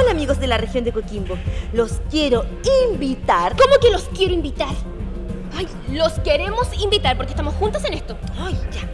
Hola amigos de la región de Coquimbo. Los quiero invitar. ¿Cómo que los quiero invitar? Ay, los queremos invitar porque estamos juntos en esto. Ay, ya.